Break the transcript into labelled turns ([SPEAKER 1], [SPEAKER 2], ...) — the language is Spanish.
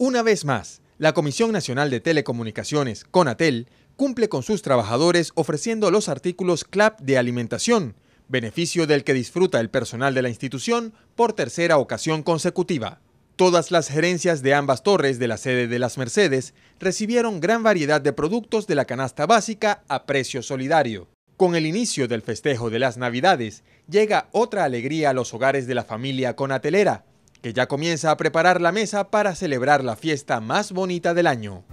[SPEAKER 1] Una vez más, la Comisión Nacional de Telecomunicaciones, CONATEL, cumple con sus trabajadores ofreciendo los artículos CLAP de alimentación, beneficio del que disfruta el personal de la institución por tercera ocasión consecutiva. Todas las gerencias de ambas torres de la sede de las Mercedes recibieron gran variedad de productos de la canasta básica a precio solidario. Con el inicio del festejo de las Navidades, llega otra alegría a los hogares de la familia conatelera, que ya comienza a preparar la mesa para celebrar la fiesta más bonita del año.